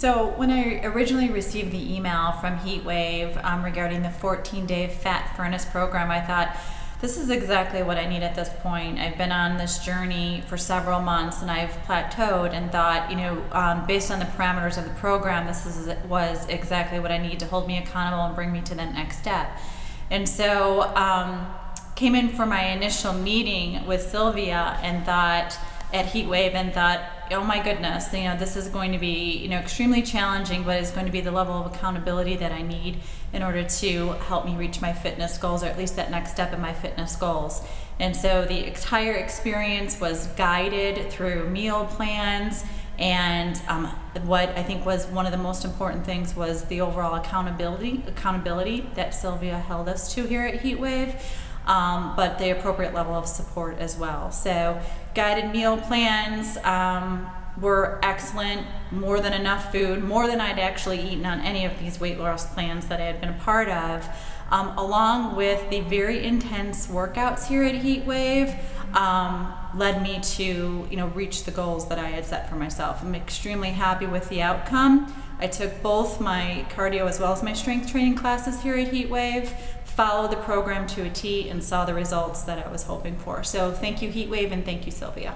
So when I originally received the email from Heatwave um, regarding the 14-day fat furnace program, I thought this is exactly what I need at this point. I've been on this journey for several months and I've plateaued and thought, you know, um, based on the parameters of the program, this is, was exactly what I need to hold me accountable and bring me to the next step. And so um, came in for my initial meeting with Sylvia and thought at Heatwave and thought, oh my goodness, you know, this is going to be, you know, extremely challenging, but it's going to be the level of accountability that I need in order to help me reach my fitness goals, or at least that next step in my fitness goals. And so the entire experience was guided through meal plans. And um, what I think was one of the most important things was the overall accountability, accountability that Sylvia held us to here at Heatwave um, but the appropriate level of support as well. So, guided meal plans um, were excellent, more than enough food, more than I'd actually eaten on any of these weight loss plans that I had been a part of. Um, along with the very intense workouts here at Heatwave, um, led me to you know reach the goals that I had set for myself. I'm extremely happy with the outcome. I took both my cardio as well as my strength training classes here at Heatwave followed the program to a T and saw the results that I was hoping for. So thank you Heatwave and thank you Sylvia.